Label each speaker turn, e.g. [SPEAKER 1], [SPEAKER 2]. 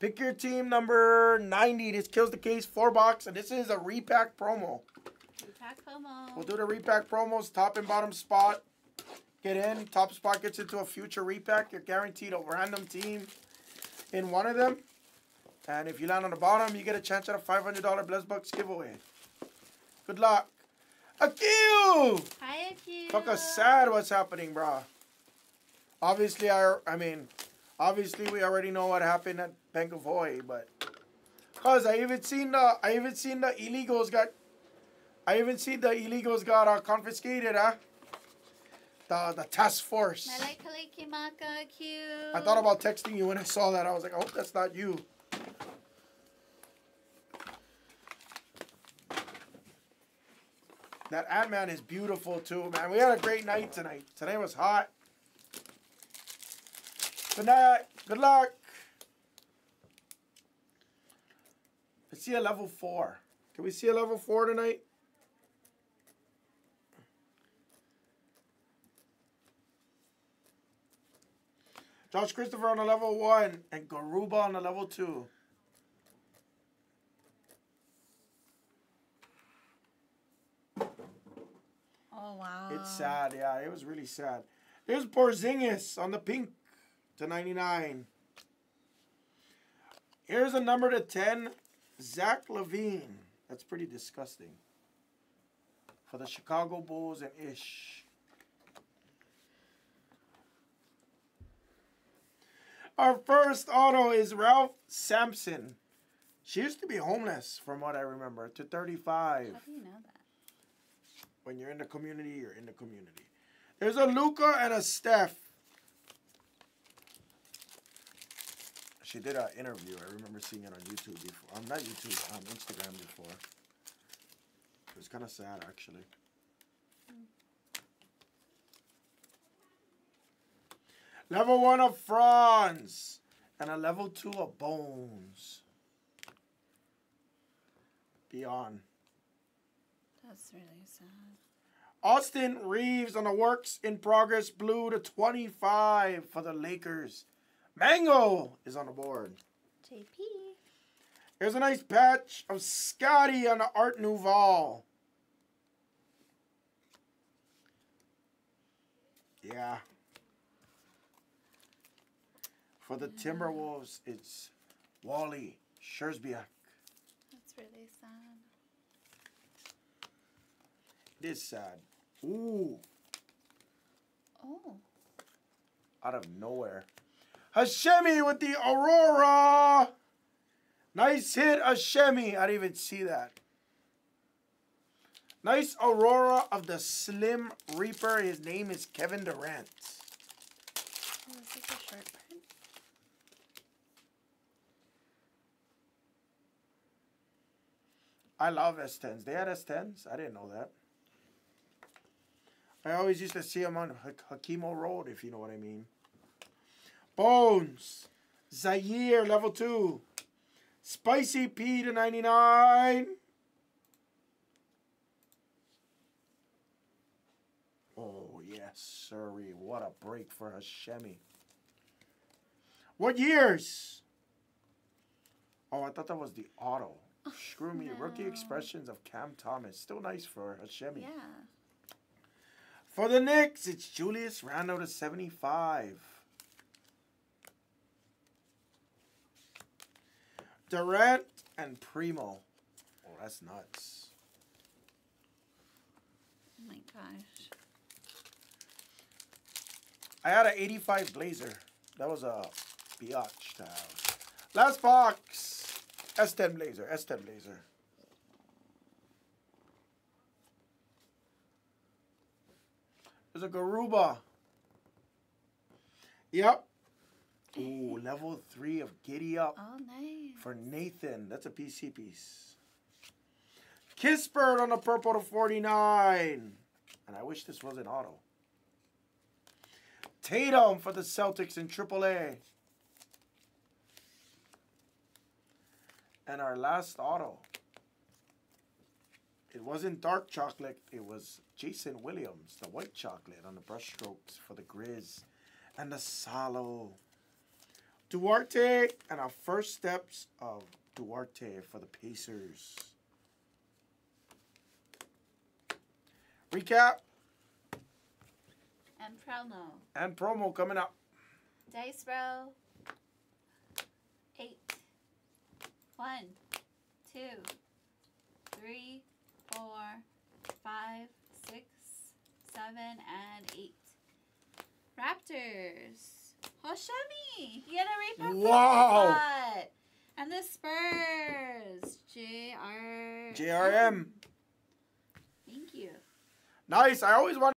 [SPEAKER 1] Pick your team number 90. This kills the case, four box, and this is a repack promo.
[SPEAKER 2] Repack promo.
[SPEAKER 1] We'll do the repack promos, top and bottom spot. Get in, top spot gets into a future repack. You're guaranteed a random team in one of them. And if you land on the bottom, you get a chance at a $500 Blez Bucks giveaway. Good luck. Akil!
[SPEAKER 2] Hi, Akil.
[SPEAKER 1] Fuck us sad what's happening, brah. Obviously, I, I mean, obviously we already know what happened at Bank of Hawaii, but cause I even seen the, I even seen the illegals got, I even seen the illegals got uh, confiscated, huh? The the task force.
[SPEAKER 2] Mele Kalikimaka, Akil.
[SPEAKER 1] I thought about texting you when I saw that. I was like, I hope that's not you. That Ant Man is beautiful too, man. We had a great night tonight. Today was hot. Good night. Good luck. Let's see a level four. Can we see a level four tonight? Josh Christopher on a level one and Garuba on a level two.
[SPEAKER 2] Oh, wow.
[SPEAKER 1] It's sad, yeah. It was really sad. Here's Porzingis on the pink to 99. Here's a number to 10, Zach LaVine. That's pretty disgusting. For the Chicago Bulls and Ish. Our first auto is Ralph Sampson. She used to be homeless, from what I remember, to 35
[SPEAKER 2] How do you know that?
[SPEAKER 1] when you're in the community, you're in the community. There's a Luka and a Steph. She did an interview. I remember seeing it on YouTube before. Um, not YouTube, on Instagram before. It was kind of sad, actually. Level one of Franz and a level two of Bones. Beyond.
[SPEAKER 2] That's really sad.
[SPEAKER 1] Austin Reaves on the works in progress blue to 25 for the Lakers. Mango is on the board.
[SPEAKER 2] JP.
[SPEAKER 1] Here's a nice patch of Scotty on the Art Nouveau. Yeah. For the Timberwolves, it's Wally Szczerbiak.
[SPEAKER 2] That's really sad.
[SPEAKER 1] It is sad. Ooh,
[SPEAKER 2] Oh.
[SPEAKER 1] out of nowhere. Hashemi with the Aurora. Nice hit, Hashemi. I didn't even see that. Nice Aurora of the Slim Reaper. His name is Kevin Durant.
[SPEAKER 2] Oh, is this a print?
[SPEAKER 1] I love S10s. They had S10s? I didn't know that. I always used to see them on Ha- Hakimo Road, if you know what I mean. Bones. Ziaire, level 2. Spicy P to 99. Oh, yes, sirree. What a break for Hashemi. What years? Oh, I thought that was the auto. Oh, Screw me. Rookie expressions of Cam Thomas. Still nice for Hashemi.
[SPEAKER 2] Yeah.
[SPEAKER 1] For the Knicks, it's Julius Randle to 75. Durant and Primo. Oh, that's nuts.
[SPEAKER 2] Oh my gosh.
[SPEAKER 1] I had an 85 Blazer. That was a biatch to have. Last box. S10 Blazer. S10 Blazer. There's a Garuba. Yep. Ooh, level three of Giddy Up
[SPEAKER 2] Oh, nice.
[SPEAKER 1] for Nathan. That's a PC piece. Kispert on the purple to 49. And I wish this was an auto. Tatum for the Celtics in AAA. And our last auto. It wasn't dark chocolate. It was Jason Williams, the white chocolate on the brushstrokes for the Grizz. And the Salo. Duarte and our first steps of Duarte for the Pacers. Recap
[SPEAKER 2] And promo.
[SPEAKER 1] and promo coming up.
[SPEAKER 2] Dice roll. Eight. One, two, three, four, five, six, seven, and eight. Raptors. Hashemi. He had a repurpose
[SPEAKER 1] Wow.
[SPEAKER 2] spot. And the Spurs. JR.
[SPEAKER 1] JRM.
[SPEAKER 2] Thank you.
[SPEAKER 1] Nice. I always wanted.